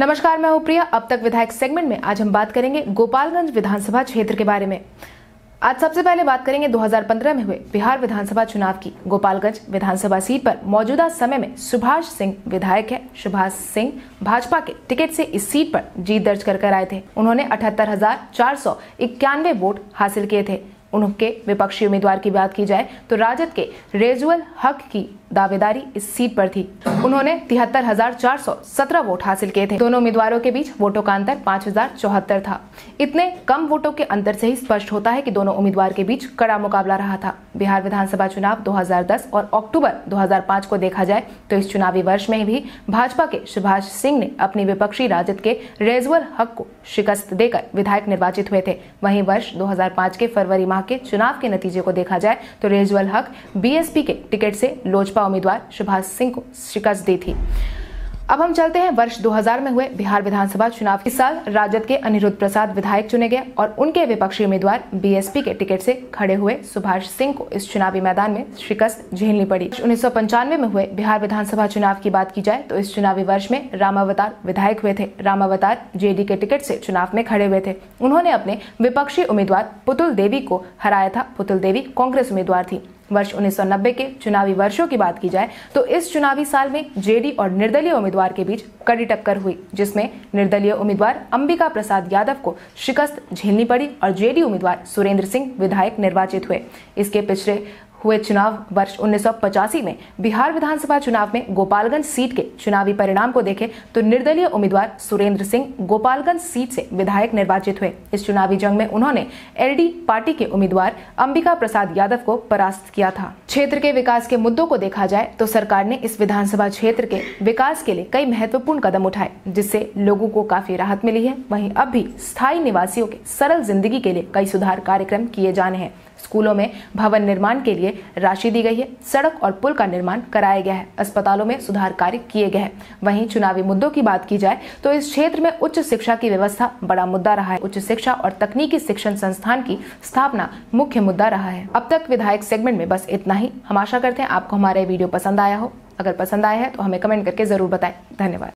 नमस्कार, मैं हूँ प्रिया। अब तक विधायक सेगमेंट में आज हम बात करेंगे गोपालगंज विधानसभा क्षेत्र के बारे में। आज सबसे पहले बात करेंगे 2015 में हुए बिहार विधानसभा चुनाव की। गोपालगंज विधानसभा सीट पर मौजूदा समय में सुभाष सिंह विधायक है। सुभाष सिंह भाजपा के टिकट से इस सीट पर जीत दर्ज कर कर आए थे। उन्होंने अठहत्तर हज़ार चार सौ इक्यानवे वोट हासिल किए थे। उनके विपक्षी उम्मीदवार की बात की जाए तो राजद के रेजुअल हक की दावेदारी इस सीट पर थी। उन्होंने तिहत्तर हज़ार चार सौ सत्रह वोट हासिल किए थे। दोनों उम्मीदवारों के बीच वोटों का अंतर पाँच हज़ार चौहत्तर था। इतने कम वोटों के अंतर से ही स्पष्ट होता है कि दोनों उम्मीदवार के बीच कड़ा मुकाबला रहा था। बिहार विधानसभा चुनाव 2010 और अक्टूबर 2005 को देखा जाए तो इस चुनावी वर्ष में भी भाजपा के सुभाष सिंह ने अपनी विपक्षी राजद के रेजुअल हक को शिकस्त देकर विधायक निर्वाचित हुए थे। वहीं वर्ष 2005 के फरवरी माह के चुनाव के नतीजे को देखा जाए तो रेजुअल हक बीएसपी के टिकट से लोजपा उम्मीदवार सुभाष सिंह को शिकस्त दी थी। अब हम चलते हैं वर्ष 2000 में हुए बिहार विधानसभा चुनाव इस साल राजद के अनिरुद्ध प्रसाद विधायक चुने गए और उनके विपक्षी उम्मीदवार बीएसपी के टिकट से खड़े हुए सुभाष सिंह को इस चुनावी मैदान में शिकस्त झेलनी पड़ी। उन्नीस सौ पंचानवे में हुए बिहार विधानसभा चुनाव की बात की जाए तो इस चुनावी वर्ष में रामावतार विधायक हुए थे। रामावतार जेडी के टिकट से चुनाव में खड़े हुए थे। उन्होंने अपने विपक्षी उम्मीदवार पुतुल देवी को हराया था। पुतुल देवी कांग्रेस उम्मीदवार थी। वर्ष 1990 के चुनावी वर्षों की बात की जाए तो इस चुनावी साल में जेडी और निर्दलीय उम्मीदवार के बीच कड़ी टक्कर हुई, जिसमें निर्दलीय उम्मीदवार अंबिका प्रसाद यादव को शिकस्त झेलनी पड़ी और जेडी उम्मीदवार सुरेंद्र सिंह विधायक निर्वाचित हुए। इसके पिछले हुए चुनाव वर्ष उन्नीस सौ पचासी में। बिहार विधानसभा चुनाव में गोपालगंज सीट के चुनावी परिणाम को देखें तो निर्दलीय उम्मीदवार सुरेंद्र सिंह गोपालगंज सीट से विधायक निर्वाचित हुए। इस चुनावी जंग में उन्होंने एलडी पार्टी के उम्मीदवार अंबिका प्रसाद यादव को परास्त किया था। क्षेत्र के विकास के मुद्दों को देखा जाए तो सरकार ने इस विधानसभा क्षेत्र के विकास के लिए कई महत्वपूर्ण कदम उठाए, जिससे लोगों को काफ़ी राहत मिली है। वहीं अब भी स्थायी निवासियों के सरल ज़िंदगी के लिए कई सुधार कार्यक्रम किए जाने हैं। स्कूलों में भवन निर्माण के लिए राशि दी गई है। सड़क और पुल का निर्माण कराया गया है। अस्पतालों में सुधार कार्य किए गए हैं। वहीं चुनावी मुद्दों की बात की जाए तो इस क्षेत्र में उच्च शिक्षा की व्यवस्था बड़ा मुद्दा रहा है। उच्च शिक्षा और तकनीकी शिक्षण संस्थान की स्थापना मुख्य मुद्दा रहा है। अब तक विधायक सेगमेंट में बस इतना ही। हम आशा करते हैं आपको हमारा वीडियो पसंद आया हो। अगर पसंद आया है तो हमें कमेंट करके ज़रूर बताएँ। धन्यवाद।